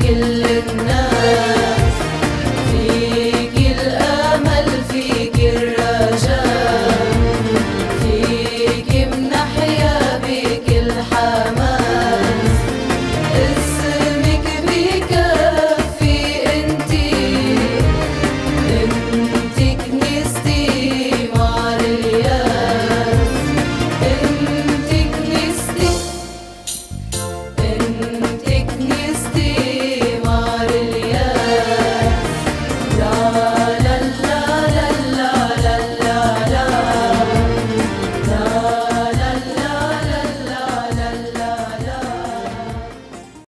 kill